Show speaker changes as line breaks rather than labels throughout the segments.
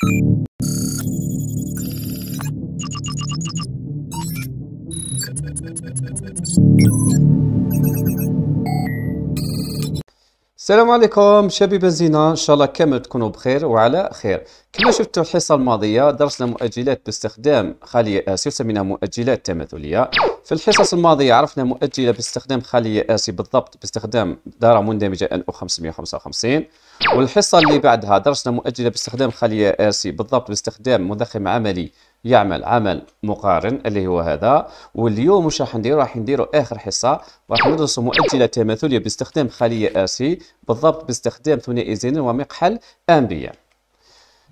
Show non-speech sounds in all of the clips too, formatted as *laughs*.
Thank *laughs* you. السلام عليكم شباب الزينة إن شاء الله كامل تكونوا بخير وعلى خير. كما شفتوا الحصة الماضية درسنا مؤجلات باستخدام خلية آسي وسميناها مؤجلات تماثلية في الحصص الماضية عرفنا مؤجلة باستخدام خلية آسي بالضبط باستخدام دارة مندمجة NO 555 والحصة اللي بعدها درسنا مؤجلة باستخدام خلية آسي بالضبط باستخدام مضخم عملي يعمل عمل مقارن اللي هو هذا. واليوم مش راح نديرو؟ راح نديرو آخر حصة. راح ندرسوا مؤجلة تماثليه باستخدام خلية اسي بالضبط باستخدام ثنائي زين ومقحل انبياء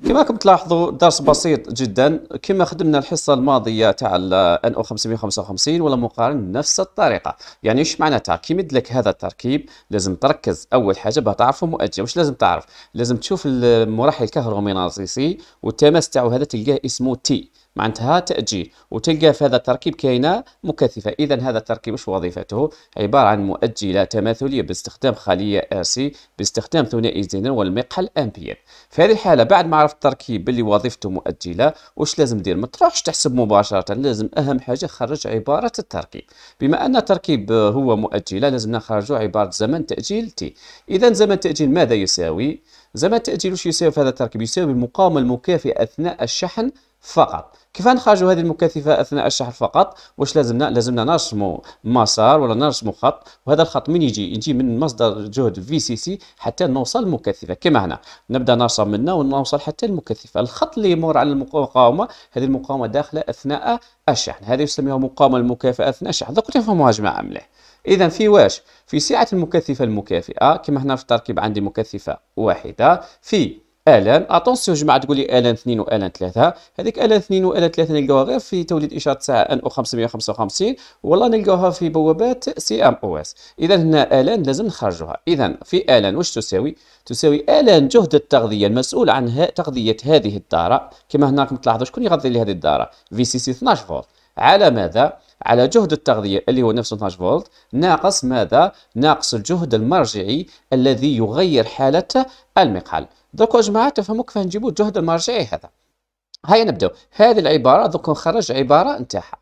كما راكم تلاحظوا درس بسيط جدا. كما خدمنا الحصة الماضية تاع ان أو 555 ولا مقارن نفس الطريقة. يعني إيش معناتها كي يمد لك هذا التركيب. لازم تركز. أول حاجة باه تعرفوا مؤجل. واش لازم تعرف؟ لازم تشوف المرحل الكهرومغناطيسي والتماس تاعو هذا تلقاه اسمه T معناتها تأجيل. وتلقى في هذا التركيب كاينة مكثفة. إذا هذا التركيب وش وظيفته؟ عبارة عن مؤجلة تماثلية باستخدام خلية RC باستخدام ثنائي زينر والمقحل NPN في هذه الحالة بعد ما عرفت التركيب اللي وظيفته مؤجلة وش لازم دير ما تروحش تحسب مباشرة لازم أهم حاجة خرج عبارة التركيب. بما أن التركيب هو مؤجلة لازم نخرجوا عبارة زمن تأجيل T إذا زمن تأجيل ماذا يساوي؟ زمن التأجيل وش يساوي في هذا التركيب؟ يساوي المقاومة المكافئة أثناء الشحن فقط. كيف نخرجوا هذه المكثفة أثناء الشحن فقط؟ واش لازمنا؟ لازمنا نرسموا مسار ولا نرسموا خط وهذا الخط من يجي؟ يجي من مصدر جهد VCC حتى نوصل المكثفة كما هنا نبدأ نرسم منه ونوصل حتى المكثفة. الخط اللي يمر على المقاومة هذه المقاومة داخلة أثناء الشحن. هذه يسميها مقاومة المكافئة أثناء الشحن. دوك تفهموها جماعة مليح. إذا في واش؟ في سعة المكثفة المكافئة. كما هنا في التركيب عندي مكثفة واحدة. في LN. attention جماعة تقول لي LN 2 و LN 3 هذيك LN 2 و LN 3 نلقاوها غير في توليد إشارة ساعه NE 555 والله نلقاوها في بوابات CMOS. اذا هنا LN لازم نخرجوها. اذا في LN واش تساوي؟ تساوي LN جهد التغذية المسؤول عن تغذية هذه الدارة. كما هنا راكم تلاحظوا شكون يغذي لي هذه الدارة؟ VCC 12 فولت. على ماذا؟ على جهد التغذية اللي هو نفسه 12 فولت. ناقص ماذا؟ ناقص الجهد المرجعي الذي يغير حالة المقحل دوك يا جماعة تفهموا كيف نجيبوا الجهد المرجعي هذا. هيا نبداو هذه العبارة دوك نخرج عبارة نتاعها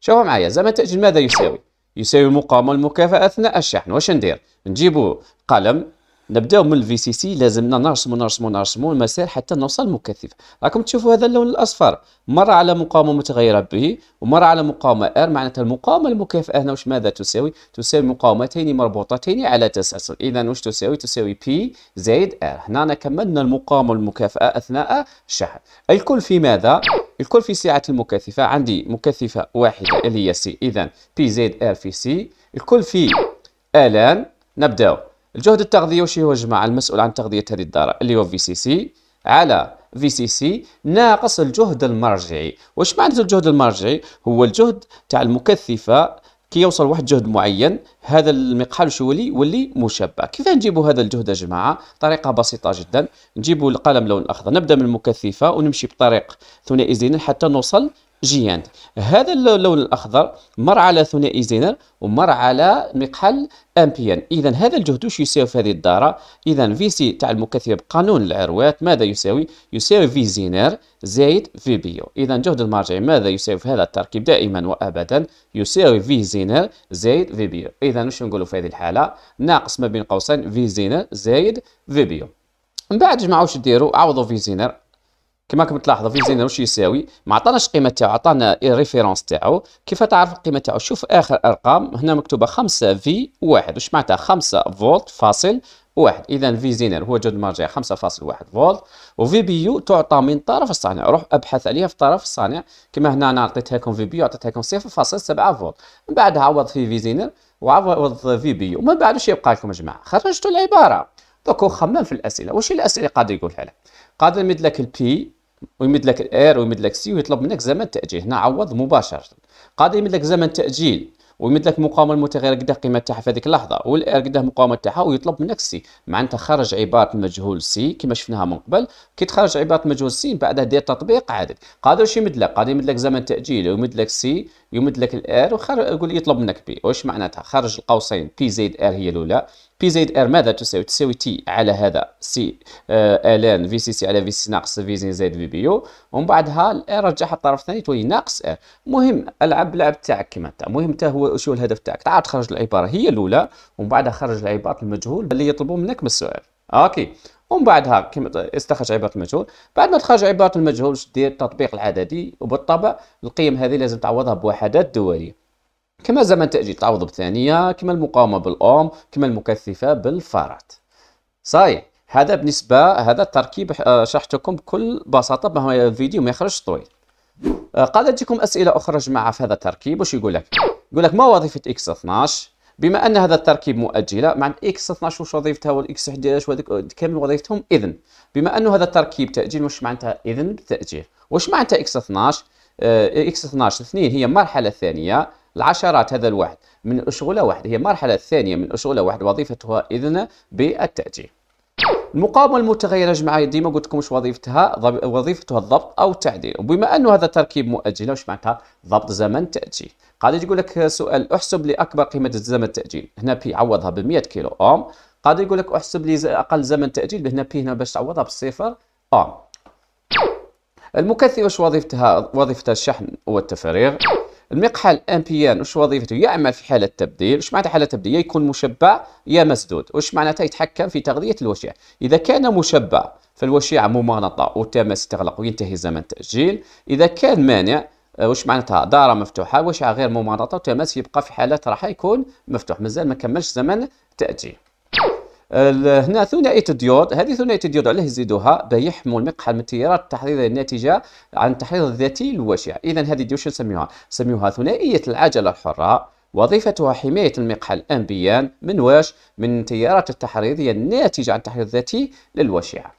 شوفوا معايا زمن التاجيل ماذا يساوي؟ يساوي المقاومه المكافأة أثناء الشحن. واش ندير؟ نجيبوا قلم نبداو من ال VCC لازمنا نرسمو نرسمو نرسمو المسار حتى نوصل المكثف. راكم تشوفوا هذا اللون الأصفر. مره على مقاومة متغيرة P ومره على مقاومة R معناتها المقاومة المكافئه هنا واش ماذا تساوي؟ تساوي مقاومتين مربوطتين على تسلسل اذا واش تساوي؟ تساوي P زائد R هنا كملنا المقاومة المكافئه أثناء الشحن الكل في ماذا؟ الكل في سعة المكثفة. عندي مكثفة واحدة اللي هي C اذا P زائد R في C الكل في LN. نبداو. الجهد التغذية وش هو جماعة المسؤول عن تغذية هذه الدارة اللي هو VCC على VCC ناقص الجهد المرجعي. واش معنى الجهد المرجعي؟ هو الجهد تاع المكثفة كي يوصل واحد جهد معين هذا المقحال شو يولي يولي مشبع كيف نجيبوا هذا الجهد يا جماعة؟ طريقة بسيطة جدا. نجيبوا القلم لون اخضر نبدأ من المكثفة ونمشي بطريق ثنائي زينر حتى نوصل GND هذا اللون الأخضر مر على ثنائي زينر ومر على مقحل NPN. اذا هذا الجهد واش يساوي في هذه الدارة؟ اذا VC تاع المكثف بقانون العروات ماذا يساوي؟ يساوي V زينر زائد VBE. اذا جهد المرجعي ماذا يساوي في هذا التركيب؟ دائما وابدا يساوي V زينر زائد VBE. اذا واش نقولوا في هذه الحالة؟ ناقص ما بين قوسين V زينر زائد VBE. من بعد جماعة واش ديروا؟ عوضوا V زينر كما راكم تلاحظوا V زينر واش يساوي؟ ما عطاناش القيمه تاعو عطانا ال référence تاعو. كيف تعرف القيمة تاعو؟ شوف آخر أرقام هنا مكتوبة 5 V 1 واش معناتها؟ 5 فولت فاصل واحد. اذا V زينر هو جهد مرجعي 5.1 فولت. و VBE تعطى من طرف الصانع. روح ابحث عليها في طرف الصانع. كما هنا أنا عطيتها لكم VBE عطيتها لكم 0.7 فولت. من بعد عوض في V زينر وعوض VBE ومن بعد واش يبقى لكم يا جماعة؟ خرجتوا العبارة. دوك خمم في الأسئلة. واش الأسئلة قادر يقولها لك قادر يمد لك ال P ويمد لك ال R ويمد لك C ويطلب منك زمن تأجيل. هنا عوض مباشرة. قادر يمد لك زمن تأجيل ويمد لك المقاومه المتغيرة قداه القيمه تاعها في هذيك اللحظة وال R قداه المقاومه تاعها ويطلب منك C معناتها خرج عبارة المجهول C كما شفناها من قبل. كي تخرج عبارة المجهول C بعدها دير تطبيق عادي. قادر واش يمد لك؟ قادر يمد لك زمن تأجيل ويمد لك C يمد لك ال R ويقول يطلب منك P واش معناتها؟ خرج القوسين P زائد R هي الأولى. P زائد R ماذا تساوي؟ تساوي T على هذا. C آه LN VCC على VC ناقص V زين زائد VBE. ومن بعدها ال R رجعها الطرف الثاني تولي ناقص R. مهم ألعب اللعب تاعك كما أنت. مهم انت هو شو الهدف تاعك. تعال تخرج العبارة هي الأولى. ومن بعدها خرج العبارة المجهول اللي يطلبوا منك من السؤال أوكي. ومن بعدها كما استخرج عبارة المجهول. بعد ما تخرج عبارة المجهول دير؟ التطبيق العددي. وبالطبع القيم هذه لازم تعوضها بوحدات دولية. كما زمن تأجيل تعوض بثانية كما المقاومة بالأوم كما المكثفة بالفارات صحيح هذا بالنسبة هذا التركيب آه، شرحتكم بكل بساطة ما هو الفيديو ما يخرجش طويل. آه، قاعدة تجيكم أسئلة أخرى جماعة في هذا التركيب. وش يقول لك يقول لك ما وظيفة X 12 بما أن هذا التركيب مؤجلة مع X 12 واش وظيفتها؟ وال X 11 كامل وظيفتهم؟ إذن. بما أنه هذا التركيب تأجيل واش معناتها؟ إذن بالتاجيل واش معناتها X 12 X 12 2 هي المرحلة الثانية. العشرات هذا الواحد. من أشغولة واحد هي المرحلة الثانية من أشغولة واحد وظيفتها إذن بالتأجيل المقاومة المتغيرة جماعة ديما قلت لكم واش وظيفتها؟ وظيفتها الضبط أو التعديل. وبما أنه هذا تركيب مؤجل واش معناتها؟ ضبط زمن تأجيل قاعد يقول لك سؤال أحسب لي أكبر قيمة زمن التأجيل. هنا بي عوضها ب 100 كيلو أوم. قاعد يقول لك أحسب لي أقل زمن تأجيل هنا بي هنا باش تعوضها بالصفر أوم. المكثف واش وظيفتها؟ وظيفتها الشحن والتفريغ. المقحل NPN وش وظيفته؟ يعمل في حالة تبديل وش معنى حالة تبديل يا يكون مشبع يا مسدود. وش معناتها؟ يتحكم في تغذية الوشيع. إذا كان مشبع فالوشيعة ممغنطة وتمس تغلق وينتهي زمن التأجيل إذا كان مانع آه، وش معناتها؟ دارة مفتوحة وشيعة غير ممغنطة وتمس يبقى في حالة راح يكون مفتوح. مازال ما كملش زمن التأجيل هنا ثنائية الديود هذه ثنائية الديود عليه يزيدوها باه يحموا المقحل من التيارات التحريضيه الناتجة عن التحريض الذاتي للوشيعة اذا هذه الديود شو نسميوها؟ نسميوها ثنائية العجلة الحرة. وظيفتها حماية المقحل NPN من واش؟ من التيارات التحريضيه الناتجة عن التحريض الذاتي للوشيعه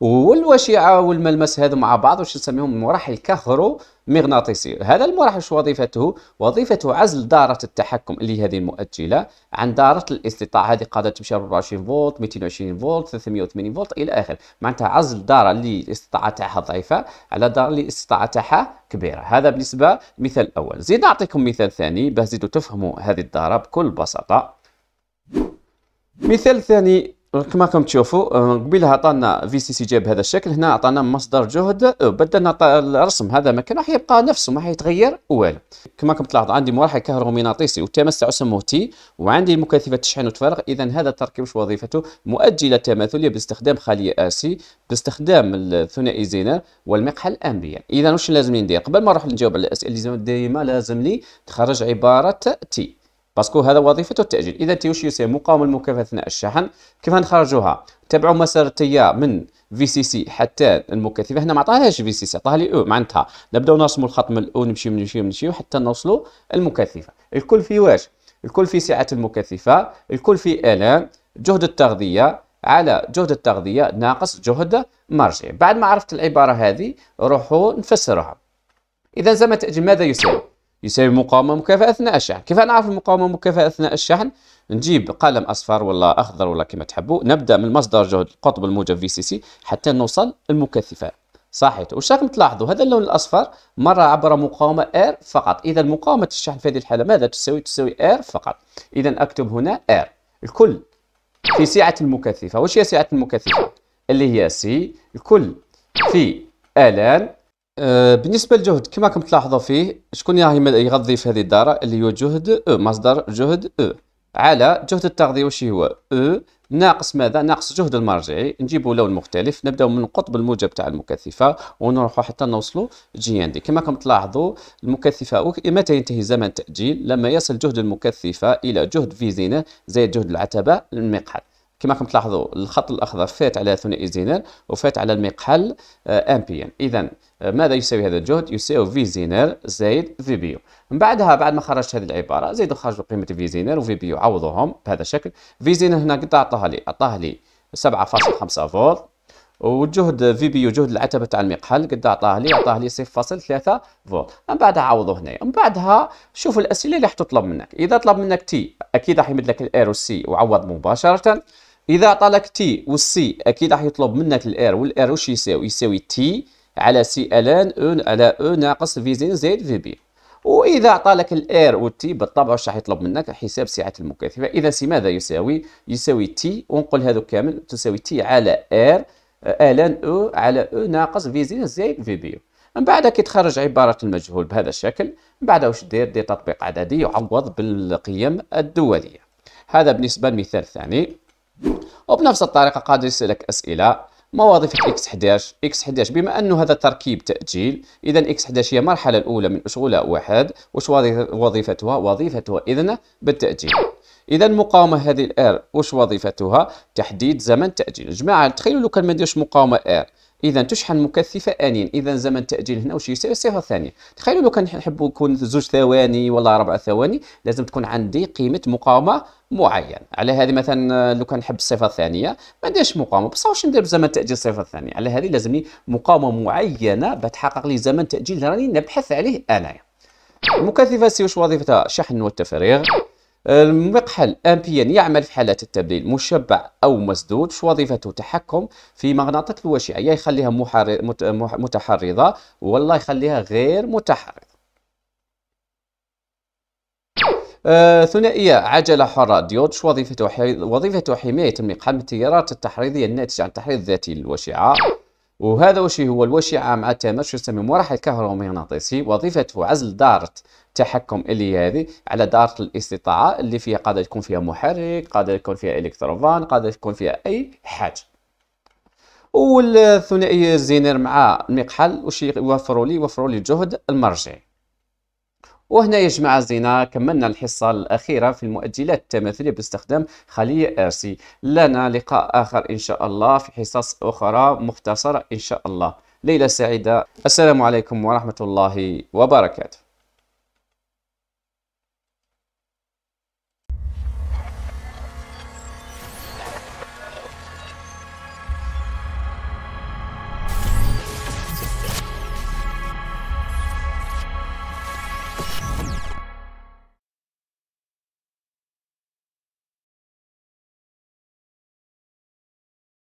والوشيعة والملمس هذا مع بعض واش نسميهم مراحل كهرومغناطيسية هذا المراحل شو وظيفته؟ وظيفته عزل دارة التحكم اللي هذه المؤجلة عن دارة الاستطاعة. هذه قاعدة تمشي 24 فولت 220 فولت 380 فولت إلى آخره. معناتها عزل دارة اللي الاستطاعة تاعها ضعيفة على دارة اللي الاستطاعة تاعها كبيرة. هذا بالنسبة للمثال الأول زيد نعطيكم مثال ثاني باش تزيدوا تفهموا هذه الدارة بكل بساطة. مثال ثاني كما راكم تشوفوا آه، قبيله عطانا VCC جاب بهذا الشكل هنا عطانا مصدر جهد آه، بدلنا الرسم. هذا مكان راح يبقى نفسه ما حيتغير والو. كما راكم تلاحظوا عندي مرحل كهرومغناطيسي والتمس سموه T وعندي المكثفة تشحن وتفرغ. اذا هذا التركيب وش وظيفته؟ مؤجله تماثليه باستخدام خلية RC باستخدام الثنائي زينر والمقحل ال NPN اذا واش لازم ندير؟ قبل ما نروح نجاوب على الأسئلة ديما لازم لي تخرج عبارة T parce que هذا وظيفته التأجيل. إذا T وش يسمى مقاومة المكافئة أثناء الشحن كيف نخرجوها؟ تبعوا مسار التيار من VCC حتى المكثفة. هنا ما عطاهاش VCC عطاها لي U معناتها. نبداو نرسموا الخط من ال U نمشيو نمشيو نمشيو حتى نوصلوا المكثفة. الكل في واش؟ الكل في سعة المكثفة الكل في ln جهد التغذية. على جهد التغذية ناقص جهد مرجعي. بعد ما عرفت العبارة هذه روحوا نفسرها إذا زمن التأجيل ماذا يساوي؟ يساوي مقاومة مكافئة أثناء الشحن. كيف نعرف المقاومة مكافئة أثناء الشحن؟ نجيب قلم أصفر ولا أخضر ولا كما تحبوا. نبدأ من مصدر جهد القطب الموجب VCC حتى نوصل المكثفات صحيح. وش راكم تلاحظوا؟ هذا اللون الأصفر مر عبر مقاومة R فقط. إذا مقاومة الشحن في هذه الحالة ماذا تساوي؟ تساوي R فقط. إذا أكتب هنا R. الكل في سعة المكثفة. وش هي سعة المكثفة؟ اللي هي C الكل في آلان آه، بالنسبة للجهد كما راكم تلاحظوا فيه شكون يغذي في هذه الدارة اللي هو جهد أو مصدر جهد أو على جهد التغذية وش هو؟ أو ناقص ماذا؟ ناقص جهد المرجعي. نجيبوا لون مختلف نبدأو من القطب الموجب تاع المكثفة ونروحوا حتى نوصلوا جي ان دي. كما راكم تلاحظوا المكثفة متى ينتهي زمن التأجيل لما يصل جهد المكثفة إلى جهد في زينة زائد جهد العتبة المقحل كما راكم تلاحظوا الخط الأخضر فات على ثنائي زينر وفات على المقحل NPN. اذا آه، ماذا يساوي هذا الجهد؟ يساوي V زينر زائد VBE. من بعدها بعد ما خرجت هذه العبارة زيدوا خرجوا قيمة V زينر و VBE عوضوهم بهذا الشكل. V زينر هنا قد اعطاها لي اعطاها لي 7.5 فولت. والجهد VBE جهد العتبة تاع المقحل قد أعطاه لي أعطاه لي 0.3 فولت. من بعدها عوضوا هنا من بعدها شوف الأسئلة اللي راح تطلب منك. إذا طلب منك T أكيد راح يمد لك ال R وال C وعوض مباشرة. إذا عطالك T وال C أكيد راح يطلب منك ال R وال R وش يساوي؟ يساوي T على C ln U على U ناقص V زين زائد VBE وإذا اعطى لك ال R وال T بالطبع واش راح يطلب منك؟ حساب سعه المكثفة. إذا C ماذا يساوي؟ يساوي T ونقول هذا كامل تساوي T على R ln U على U ناقص V زين زائد VBE من بعد كي تخرج عبارة المجهول بهذا الشكل من بعد واش دير؟ دير تطبيق عددي يعوض بالقيم الدولية. هذا بالنسبة للمثال الثاني وبنفس الطريقة قادر يسألك أسئلة. ما وظيفة X 11 X 11 بما أنه هذا تركيب تأجيل إذا X 11 هي المرحلة الأولى من أشغولة واحد. وش وظيفتها؟ وظيفتها إذن بالتأجيل. إذا المقاومة هذه ال R وش وظيفتها؟ تحديد زمن تأجيل. جماعة تخيلوا لو كان ما نديرش مقاومة R اذا تشحن مكثفة آنيا. اذا زمن التاجيل هنا واش يساوي الصفه الثانية تخيلوا لو كان نحب يكون زوج ثواني ولا أربع ثواني لازم تكون عندي قيمة مقاومة معين. على هذه مثلا لو كان نحب الصفة الثانية ما نديرش مقاومة. بصح واش ندير بزمن تأجيل الصفة الثانية؟ على هذه لازمني مقاومة معينة بتحقق لي زمن تأجيل. راني نبحث عليه أنايا. المكثفه سي واش وظيفتها شحن والتفريغ المقحل امبيا يعمل في حالة التبديل مشبع أو مسدود. شو وظيفته تحكم في مغناطة الوشعة يا يخليها متحرضة والله يخليها غير متحرضة. آه، ثنائية عجلة حرة ديود شو وظيفته وظيفته حماية المقحل من التيارات التحريضية الناتجة عن التحريض الذاتي للوشعة وهذا وش هو الوشعة مع التمر شو يسمى مراحل الكهرومغناطيسي وظيفته عزل دارة التحكم اللي هذه على دارة الاستطاعة اللي فيها قادر يكون فيها محرك قادر يكون فيها إلكتروفان قادر يكون فيها أي حاجة. والثنائية الزينير مع المقحل وش يوفروا لي يوفروا لي الجهد المرجعي وهنا يا جماعة زينة. كملنا الحصة الأخيرة في المؤجلات التماثلية باستخدام خلية ارسي لنا لقاء آخر إن شاء الله في حصص أخرى مختصرة إن شاء الله. ليلة سعيدة السلام عليكم ورحمة الله وبركاته.